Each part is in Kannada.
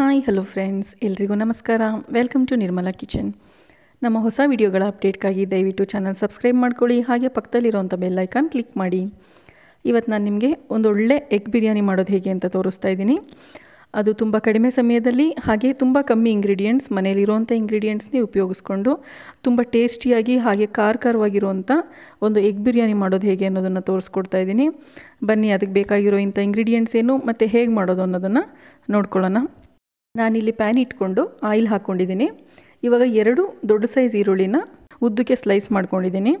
ಹಾಯ್ ಹಲೋ ಫ್ರೆಂಡ್ಸ್ ಎಲ್ರಿಗೂ ನಮಸ್ಕಾರ. ವೆಲ್ಕಮ್ ಟು ನಿರ್ಮಲಾ ಕಿಚನ್ ನಮ್ಮ ಹೊಸ ವಿಡಿಯೋಗಳ ಅಪ್ಡೇಟ್ಗಾಗಿ ದಯವಿಟ್ಟು ಚಾನಲ್ ಸಬ್ಸ್ಕ್ರೈಬ್ ಮಾಡ್ಕೊಳ್ಳಿ, ಹಾಗೆ ಪಕ್ಕದಲ್ಲಿರುವಂಥ ಬೆಲ್ ಐಕಾನ್ ಕ್ಲಿಕ್ ಮಾಡಿ. ಇವತ್ತು ನಾನು ನಿಮಗೆ ಒಂದು ಒಳ್ಳೆ ಎಗ್ ಬಿರಿಯಾನಿ ಮಾಡೋದು ಹೇಗೆ ಅಂತ ತೋರಿಸ್ತಾ ಇದ್ದೀನಿ. ಅದು ತುಂಬ ಕಡಿಮೆ ಸಮಯದಲ್ಲಿ, ಹಾಗೆ ತುಂಬ ಕಮ್ಮಿ ಇಂಗ್ರೀಡಿಯೆಂಟ್ಸ್ ಮನೇಲಿರುವಂಥ ಇಂಗ್ರೀಡಿಯೆಂಟ್ಸ್ನೇ ಉಪಯೋಗಿಸ್ಕೊಂಡು ತುಂಬ ಟೇಸ್ಟಿಯಾಗಿ ಹಾಗೆ ಖಾರ ಖಾರವಾಗಿರುವಂಥ ಒಂದು ಎಗ್ ಬಿರಿಯಾನಿ ಮಾಡೋದು ಹೇಗೆ ಅನ್ನೋದನ್ನು ತೋರಿಸ್ಕೊಡ್ತಾ ಇದ್ದೀನಿ. ಬನ್ನಿ, ಅದಕ್ಕೆ ಬೇಕಾಗಿರೋ ಇಂಥ ಇಂಗ್ರೀಡಿಯೆಂಟ್ಸ್ ಏನು, ಮತ್ತು ಹೇಗೆ ಮಾಡೋದು ಅನ್ನೋದನ್ನು ನೋಡ್ಕೊಳ್ಳೋಣ. ನಾನಿಲ್ಲಿ ಪ್ಯಾನ್ ಇಟ್ಕೊಂಡು ಆಯಿಲ್ ಹಾಕ್ಕೊಂಡಿದ್ದೀನಿ ಇವಾಗ ಎರಡು ದೊಡ್ಡ ಸೈಜ್ ಈರುಳ್ಳಿನ ಉದ್ದಕ್ಕೆ ಸ್ಲೈಸ್ ಮಾಡ್ಕೊಂಡಿದ್ದೀನಿ.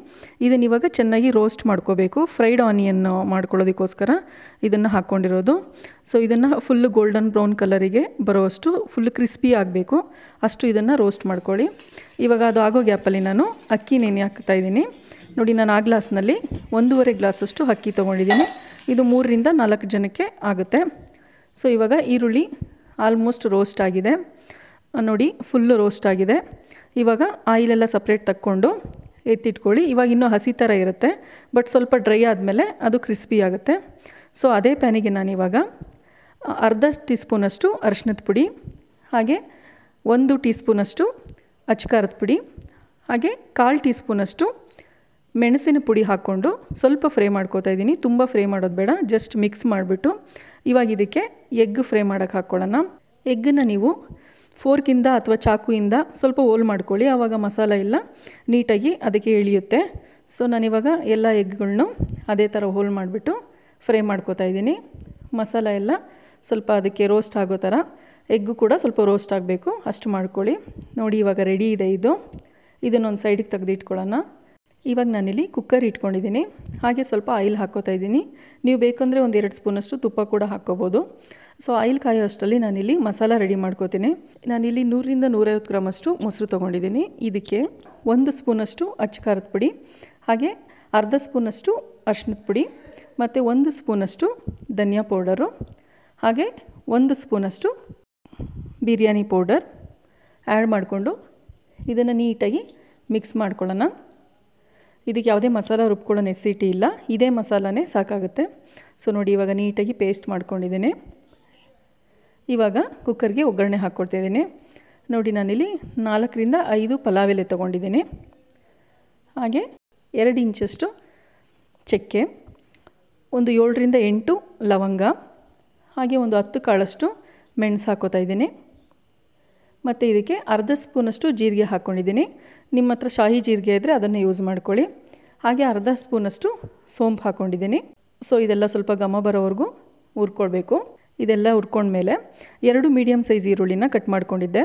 ಇದನ್ನು ಇವಾಗ ಚೆನ್ನಾಗಿ ರೋಸ್ಟ್ ಮಾಡ್ಕೋಬೇಕು. ಫ್ರೈಡ್ ಆನಿಯನ್ ಮಾಡ್ಕೊಳ್ಳೋದಕ್ಕೋಸ್ಕರ ಇದನ್ನು ಹಾಕ್ಕೊಂಡಿರೋದು ಸೊ ಇದನ್ನು ಫುಲ್ಲು ಗೋಲ್ಡನ್ ಬ್ರೌನ್ ಕಲರಿಗೆ ಬರೋವಷ್ಟು ಫುಲ್ ಕ್ರಿಸ್ಪಿ ಆಗಬೇಕು. ಅಷ್ಟು ಇದನ್ನು ರೋಸ್ಟ್ ಮಾಡ್ಕೊಳ್ಳಿ. ಇವಾಗ ಅದು ಆಗೋ ಗ್ಯಾಪಲ್ಲಿ ನಾನು ಅಕ್ಕಿ ನೆನೆ ಹಾಕ್ತಾ ಇದ್ದೀನಿ. ನೋಡಿ, ನಾನು ಆ ಗ್ಲಾಸ್ನಲ್ಲಿ ಒಂದೂವರೆ ಗ್ಲಾಸಷ್ಟು ಅಕ್ಕಿ ತೊಗೊಂಡಿದ್ದೀನಿ. ಇದು ಮೂರರಿಂದ ನಾಲ್ಕು ಜನಕ್ಕೆ ಆಗುತ್ತೆ. ಸೊ ಇವಾಗ ಈರುಳ್ಳಿ ಆಲ್ಮೋಸ್ಟ್ ರೋಸ್ಟ್ ಆಗಿದೆ. ನೋಡಿ ಫುಲ್ಲು ರೋಸ್ಟ್ ಆಗಿದೆ. ಇವಾಗ ಆಯಿಲೆಲ್ಲ ಸಪ್ರೇಟ್ ತಕ್ಕೊಂಡು ಎತ್ತಿಟ್ಕೊಳ್ಳಿ. ಇವಾಗ ಇನ್ನೂ ಹಸಿ ಥರ ಇರುತ್ತೆ ಬಟ್ ಸ್ವಲ್ಪ ಡ್ರೈ ಆದಮೇಲೆ ಅದು ಕ್ರಿಸ್ಪಿ ಆಗುತ್ತೆ. ಸೊ ಅದೇ ಪ್ಯಾನಿಗೆ ನಾನಿವಾಗ ಅರ್ಧ ಟೀ ಸ್ಪೂನಷ್ಟು ಅರಿಶಿನದ ಪುಡಿ, ಹಾಗೆ ಒಂದು ಟೀ ಸ್ಪೂನಷ್ಟು ಅಚ್ಕಾರದ ಪುಡಿ, ಹಾಗೆ ಕಾಲು ಟೀ ಸ್ಪೂನಷ್ಟು ಮೆಣಸಿನ ಪುಡಿ ಹಾಕ್ಕೊಂಡು ಸ್ವಲ್ಪ ಫ್ರೈ ಮಾಡ್ಕೋತಾ ಇದ್ದೀನಿ. ತುಂಬ ಫ್ರೈ ಮಾಡೋದು ಬೇಡ ಜಸ್ಟ್ ಮಿಕ್ಸ್ ಮಾಡಿಬಿಟ್ಟು. ಇವಾಗ ಇದಕ್ಕೆ ಎಗ್ ಫ್ರೈ ಮಾಡೋಕ್ಕೆ ಹಾಕ್ಕೊಳ್ಳೋಣ ಎಗ್ಗನ್ನು ನೀವು ಫೋರ್ಕಿಂದ ಅಥವಾ ಚಾಕುಯಿಂದ ಸ್ವಲ್ಪ ಓಲ್ ಮಾಡ್ಕೊಳ್ಳಿ, ಆವಾಗ ಮಸಾಲ ಎಲ್ಲ ನೀಟಾಗಿ ಅದಕ್ಕೆ ಇಳಿಯುತ್ತೆ ಸೊ ನಾನಿವಾಗ ಎಲ್ಲ ಎಗ್ಗಳನ್ನು ಅದೇ ಥರ ಹೋಲ್ ಮಾಡಿಬಿಟ್ಟು ಫ್ರೈ ಮಾಡ್ಕೋತಾ ಇದ್ದೀನಿ. ಮಸಾಲ ಎಲ್ಲ ಸ್ವಲ್ಪ ಅದಕ್ಕೆ ರೋಸ್ಟ್ ಆಗೋ ಥರ. ಎಗ್ಗು ಕೂಡ ಸ್ವಲ್ಪ ರೋಸ್ಟ್ ಆಗಬೇಕು, ಅಷ್ಟು ಮಾಡ್ಕೊಳ್ಳಿ. ನೋಡಿ, ಇವಾಗ ರೆಡಿ ಇದೆ ಇದು. ಇದನ್ನೊಂದು ಸೈಡಿಗೆ ತೆಗೆದಿಟ್ಕೊಳ್ಳೋಣ. ಇವಾಗ ನಾನಿಲ್ಲಿ ಕುಕ್ಕರ್ ಇಟ್ಕೊಂಡಿದ್ದೀನಿ. ಹಾಗೆ ಸ್ವಲ್ಪ ಆಯಿಲ್ ಹಾಕ್ಕೋತಾ ಇದ್ದೀನಿ. ನೀವು ಬೇಕಂದರೆ ಒಂದು ಎರಡು ಸ್ಪೂನಷ್ಟು ತುಪ್ಪ ಕೂಡ ಹಾಕ್ಕೋಬೋದು. ಸೊ ಆಯಿಲ್ ಕಾಯೋ ಅಷ್ಟರಲ್ಲಿ ನಾನಿಲ್ಲಿ ಮಸಾಲ ರೆಡಿ ಮಾಡ್ಕೋತೀನಿ. ನಾನಿಲ್ಲಿ ನೂರರಿಂದ ನೂರೈವತ್ತು ಗ್ರಾಮಷ್ಟು ಮೊಸರು ತೊಗೊಂಡಿದ್ದೀನಿ. ಇದಕ್ಕೆ ಒಂದು ಸ್ಪೂನಷ್ಟು ಅಚ್ಚಕಾರದ ಪುಡಿ, ಹಾಗೆ ಅರ್ಧ ಸ್ಪೂನಷ್ಟು ಅರ್ಶಿನದ ಪುಡಿ, ಮತ್ತು ಒಂದು ಸ್ಪೂನಷ್ಟು ಧನಿಯಾ ಪೌಡರು, ಹಾಗೆ ಒಂದು ಸ್ಪೂನಷ್ಟು ಬಿರಿಯಾನಿ ಪೌಡರ್ ಆ್ಯಡ್ ಮಾಡಿಕೊಂಡು ಇದನ್ನು ನೀಟಾಗಿ ಮಿಕ್ಸ್ ಮಾಡ್ಕೊಳ್ಳೋಣ. ಇದಕ್ಕೆ ಯಾವುದೇ ಮಸಾಲ ರುಬ್ಕೊಳ್ಳೋ ನೆಸಿಟಿ ಇಲ್ಲ. ಇದೇ ಮಸಾಲನೇ ಸಾಕಾಗುತ್ತೆ. ಸೊ ನೋಡಿ, ಇವಾಗ ನೀಟಾಗಿ ಪೇಸ್ಟ್ ಮಾಡ್ಕೊಂಡಿದ್ದೀನಿ. ಇವಾಗ ಕುಕ್ಕರ್ಗೆ ಒಗ್ಗರಣೆ ಹಾಕ್ಕೊಡ್ತಾಯಿದ್ದೀನಿ ನೋಡಿ, ನಾನಿಲ್ಲಿ ನಾಲ್ಕರಿಂದ ಐದು ಪಲಾವ್ ಎಲೆ ತೊಗೊಂಡಿದ್ದೀನಿ. ಹಾಗೆ ಎರಡು ಇಂಚಷ್ಟು ಚಕ್ಕೆ, ಒಂದು ಏಳರಿಂದ ಎಂಟು ಲವಂಗ, ಹಾಗೆ ಒಂದು ಹತ್ತು ಕಾಳಷ್ಟು ಮೆಣಸು ಹಾಕೋತಾ ಇದ್ದೀನಿ. ಮತ್ತು ಇದಕ್ಕೆ ಅರ್ಧ ಸ್ಪೂನಷ್ಟು ಜೀರಿಗೆ ಹಾಕ್ಕೊಂಡಿದ್ದೀನಿ. ನಿಮ್ಮ ಹತ್ರ ಶಾಹಿ ಜೀರಿಗೆ ಇದ್ದರೆ ಅದನ್ನು ಯೂಸ್ ಮಾಡ್ಕೊಳ್ಳಿ. ಹಾಗೆ ಅರ್ಧ ಸ್ಪೂನಷ್ಟು ಸೋಂಪು ಹಾಕ್ಕೊಂಡಿದ್ದೀನಿ. ಸೊ ಇದೆಲ್ಲ ಸ್ವಲ್ಪ ಘಮ ಬರೋವರೆಗೂ ಹುರ್ಕೊಳ್ಬೇಕು. ಇದೆಲ್ಲ ಹುರ್ಕೊಂಡ್ಮೇಲೆ ಎರಡು ಮೀಡಿಯಮ್ ಸೈಜ್ ಈರುಳ್ಳಿನ ಕಟ್ ಮಾಡ್ಕೊಂಡಿದ್ದೆ.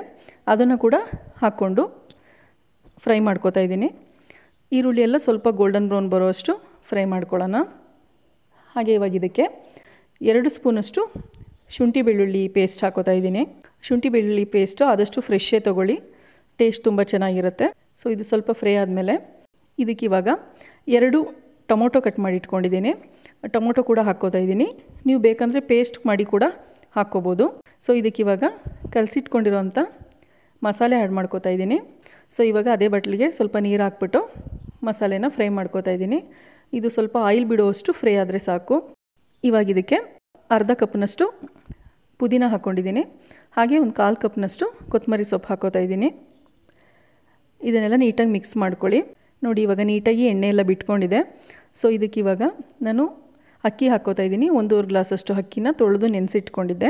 ಅದನ್ನು ಕೂಡ ಹಾಕ್ಕೊಂಡು ಫ್ರೈ ಮಾಡ್ಕೋತಾ ಇದ್ದೀನಿ. ಈರುಳ್ಳಿ ಎಲ್ಲ ಸ್ವಲ್ಪ ಗೋಲ್ಡನ್ ಬ್ರೌನ್ ಬರೋವಷ್ಟು ಫ್ರೈ ಮಾಡ್ಕೊಳ್ಳೋಣ. ಹಾಗೆ ಇವಾಗ ಇದಕ್ಕೆ ಎರಡು ಸ್ಪೂನಷ್ಟು ಶುಂಠಿ ಬೆಳ್ಳುಳ್ಳಿ ಪೇಸ್ಟ್ ಹಾಕೋತಾ ಇದ್ದೀನಿ. ಶುಂಠಿ ಬೆಳ್ಳುಳ್ಳಿ ಪೇಸ್ಟು ಆದಷ್ಟು ಫ್ರೆಶ್ಶೇ ತೊಗೊಳ್ಳಿ. ಟೇಸ್ಟ್ ತುಂಬ ಚೆನ್ನಾಗಿರುತ್ತೆ. ಸೊ ಇದು ಸ್ವಲ್ಪ ಫ್ರೈ ಆದಮೇಲೆ ಇದಕ್ಕಿವಾಗ ಎರಡು ಟೊಮೊಟೊ ಕಟ್ ಮಾಡಿ ಇಟ್ಕೊಂಡಿದ್ದೀನಿ. ಟೊಮೊಟೊ ಕೂಡ ಹಾಕ್ಕೋತಾ ಇದ್ದೀನಿ. ನೀವು ಬೇಕಂದರೆ ಪೇಸ್ಟ್ ಮಾಡಿ ಕೂಡ ಹಾಕ್ಕೋಬೋದು. ಸೊ ಇದಕ್ಕಿವಾಗ ಕಲಸಿಟ್ಕೊಂಡಿರೋಂಥ ಮಸಾಲೆ ಆ್ಯಡ್ ಮಾಡ್ಕೋತಾ ಇದ್ದೀನಿ. ಸೊ ಇವಾಗ ಅದೇ ಬಟ್ಲಿಗೆ ಸ್ವಲ್ಪ ನೀರು ಹಾಕ್ಬಿಟ್ಟು ಮಸಾಲೆನ ಫ್ರೈ ಮಾಡ್ಕೋತಾ ಇದ್ದೀನಿ. ಇದು ಸ್ವಲ್ಪ ಆಯಿಲ್ ಬಿಡುವಷ್ಟು ಫ್ರೈ ಆದರೆ ಸಾಕು. ಇವಾಗ ಇದಕ್ಕೆ ಅರ್ಧ ಕಪ್ನಷ್ಟು ಪುದೀನ ಹಾಕ್ಕೊಂಡಿದ್ದೀನಿ. ಹಾಗೆ ಒಂದು ಕಾಲು ಕಪ್ನಷ್ಟು ಕೊತ್ತಂಬರಿ ಸೊಪ್ಪು ಹಾಕೋತಾ ಇದ್ದೀನಿ. ಇದನ್ನೆಲ್ಲ ನೀಟಾಗಿ ಮಿಕ್ಸ್ ಮಾಡ್ಕೊಳ್ಳಿ. ನೋಡಿ, ಇವಾಗ ನೀಟಾಗಿ ಎಣ್ಣೆ ಎಲ್ಲ ಬಿಟ್ಕೊಂಡಿದೆ. ಸೊ ಇದಕ್ಕೆ ಇವಾಗ ನಾನು ಅಕ್ಕಿ ಹಾಕ್ಕೋತಾ ಇದ್ದೀನಿ. ಒಂದೂವರೆ ಗ್ಲಾಸಷ್ಟು ಅಕ್ಕಿನ ತೊಳೆದು ನೆನೆಸಿಟ್ಕೊಂಡಿದ್ದೆ.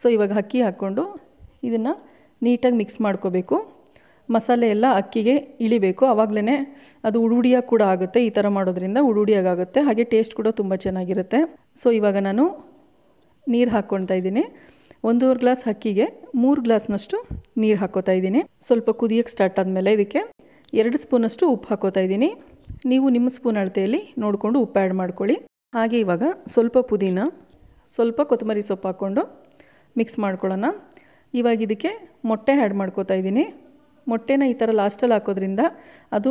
ಸೊ ಇವಾಗ ಅಕ್ಕಿ ಹಾಕ್ಕೊಂಡು ಇದನ್ನು ನೀಟಾಗಿ ಮಿಕ್ಸ್ ಮಾಡ್ಕೋಬೇಕು. ಮಸಾಲೆ ಎಲ್ಲ ಅಕ್ಕಿಗೆ ಇಳಿಬೇಕು. ಆವಾಗಲೇ ಅದು ಉಡುಡಿಯಾಗಿ ಕೂಡ ಆಗುತ್ತೆ. ಈ ಥರ ಮಾಡೋದ್ರಿಂದ ಉಡುಡಿಯಾಗುತ್ತೆ ಹಾಗೆ ಟೇಸ್ಟ್ ಕೂಡ ತುಂಬ ಚೆನ್ನಾಗಿರುತ್ತೆ. ಸೊ ಇವಾಗ ನಾನು ನೀರು ಹಾಕ್ಕೊಳ್ತಾ ಇದ್ದೀನಿ. ಒಂದೂವರೆ ಗ್ಲಾಸ್ ಅಕ್ಕಿಗೆ ಮೂರು ಗ್ಲಾಸ್ನಷ್ಟು ನೀರು ಹಾಕೋತಾ ಇದ್ದೀನಿ. ಸ್ವಲ್ಪ ಕುದಿಯೋಕ್ಕೆ ಸ್ಟಾರ್ಟ್ ಆದಮೇಲೆ ಇದಕ್ಕೆ ಎರಡು ಸ್ಪೂನಷ್ಟು ಉಪ್ಪು ಹಾಕೋತಾ ಇದ್ದೀನಿ. ನೀವು ನಿಮ್ಮ ಸ್ಪೂನ್ ಅಳತೆಯಲ್ಲಿ ನೋಡಿಕೊಂಡು ಉಪ್ಪು ಆ್ಯಡ್ ಮಾಡ್ಕೊಳ್ಳಿ. ಹಾಗೆ ಇವಾಗ ಸ್ವಲ್ಪ ಪುದೀನ, ಸ್ವಲ್ಪ ಕೊತ್ತಂಬರಿ ಸೊಪ್ಪು ಹಾಕ್ಕೊಂಡು ಮಿಕ್ಸ್ ಮಾಡ್ಕೊಳ್ಳೋಣ. ಇವಾಗ ಇದಕ್ಕೆ ಮೊಟ್ಟೆ ಆ್ಯಡ್ ಮಾಡ್ಕೋತಾ ಇದ್ದೀನಿ. ಮೊಟ್ಟೆನ ಈ ಥರ ಲಾಸ್ಟಲ್ಲಿ ಹಾಕೋದ್ರಿಂದ ಅದು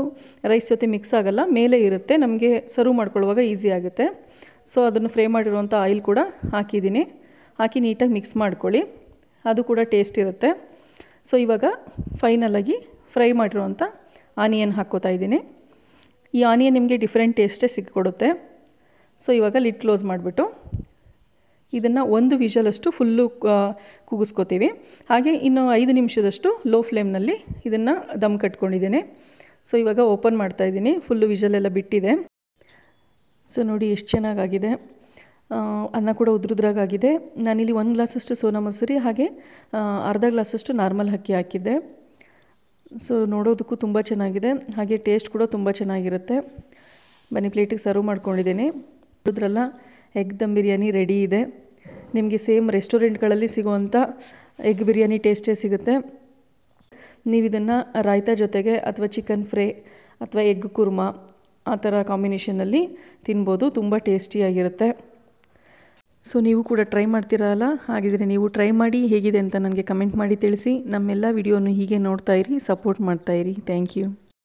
ರೈಸ್ ಜೊತೆ ಮಿಕ್ಸ್ ಆಗೋಲ್ಲ, ಮೇಲೆ ಇರುತ್ತೆ, ನಮಗೆ ಸರ್ವ್ ಮಾಡ್ಕೊಳ್ಳುವಾಗ ಈಸಿ ಆಗುತ್ತೆ. ಸೊ ಅದನ್ನು ಫ್ರೈ ಮಾಡಿರುವಂಥ ಆಯಿಲ್ ಕೂಡ ಹಾಕಿದ್ದೀನಿ. ಹಾಕಿ ನೀಟಾಗಿ ಮಿಕ್ಸ್ ಮಾಡ್ಕೊಳ್ಳಿ. ಅದು ಕೂಡ ಟೇಸ್ಟ್ ಇರುತ್ತೆ. ಸೊ ಇವಾಗ ಫೈನಲಾಗಿ ಫ್ರೈ ಮಾಡಿರುವಂಥ ಆನಿಯನ್ ಹಾಕ್ಕೋತಾ ಇದ್ದೀನಿ. ಈ ಆನಿಯನ್ ನಿಮಗೆ ಡಿಫ್ರೆಂಟ್ ಟೇಸ್ಟೇ ಸಿಕ್ಕೊಡುತ್ತೆ. ಸೊ ಇವಾಗ ಲಿಡ್ ಕ್ಲೋಸ್ ಮಾಡಿಬಿಟ್ಟು ಇದನ್ನು ಒಂದು ವಿಷಲಷ್ಟು ಫುಲ್ಲು ಕೂಗಿಸ್ಕೋತೀವಿ. ಹಾಗೆ ಇನ್ನು ಐದು ನಿಮಿಷದಷ್ಟು ಲೋ ಫ್ಲೇಮ್ನಲ್ಲಿ ಇದನ್ನು ದಮ್ ಕಟ್ಕೊಂಡಿದ್ದೀನಿ. ಸೊ ಇವಾಗ ಓಪನ್ ಮಾಡ್ತಾಯಿದ್ದೀನಿ ಫುಲ್ಲು ವಿಷಲೆಲ್ಲ ಬಿಟ್ಟಿದೆ. ಸೊ ನೋಡಿ ಎಷ್ಟು ಚೆನ್ನಾಗಾಗಿದೆ. ಅನ್ನ ಕೂಡ ಉದ್ರುದ್ರಾಗಿದೆ ನಾನಿಲ್ಲಿ ಒಂದು ಗ್ಲಾಸಷ್ಟು ಸೋನಾ ಮಸೂರಿ, ಹಾಗೆ ಅರ್ಧ ಗ್ಲಾಸಷ್ಟು ನಾರ್ಮಲ್ ಅಕ್ಕಿ ಹಾಕಿದ್ದೆ. ಸೊ, ನೋಡೋದಕ್ಕೂ ತುಂಬ ಚೆನ್ನಾಗಿದೆ. ಹಾಗೆ ಟೇಸ್ಟ್ ಕೂಡ ತುಂಬ ಚೆನ್ನಾಗಿರುತ್ತೆ. ಬನ್ನಿ, ಪ್ಲೇಟಿಗೆ ಸರ್ವ್ ಮಾಡ್ಕೊಂಡಿದ್ದೀನಿ. ನೋಡಿದ್ರಲ್ಲ ಎಗ್ ದಮ್ ಬಿರಿಯಾನಿ ರೆಡಿ ಇದೆ. ನಿಮಗೆ ಸೇಮ್ ರೆಸ್ಟೋರೆಂಟ್ಗಳಲ್ಲಿ ಸಿಗುವಂಥ ಎಗ್ ಬಿರಿಯಾನಿ ಟೇಸ್ಟೇ ಸಿಗುತ್ತೆ. ನೀವು ಇದನ್ನು ರಾಯ್ತಾ ಜೊತೆಗೆ ಅಥವಾ ಚಿಕನ್ ಫ್ರೈ ಅಥವಾ ಎಗ್ ಕುರ್ಮಾ ಆ ಥರ ಕಾಂಬಿನೇಷನಲ್ಲಿ ತಿನ್ಬೋದು. ತುಂಬ ಟೇಸ್ಟಿಯಾಗಿರುತ್ತೆ ಸೊ ನೀವು ಕೂಡ ಟ್ರೈ ಮಾಡ್ತೀರಲ್ಲ? ಹಾಗಿದ್ರೆ ನೀವು ಟ್ರೈ ಮಾಡಿ ಹೇಗಿದೆ ಅಂತ ನನಗೆ ಕಮೆಂಟ್ ಮಾಡಿ ತಿಳಿಸಿ. ನಮ್ಮೆಲ್ಲ ವಿಡಿಯೋನು ಹೀಗೆ ನೋಡ್ತಾ ಇರಿ ಸಪೋರ್ಟ್ ಮಾಡ್ತಾಯಿರಿ ಥ್ಯಾಂಕ್ ಯು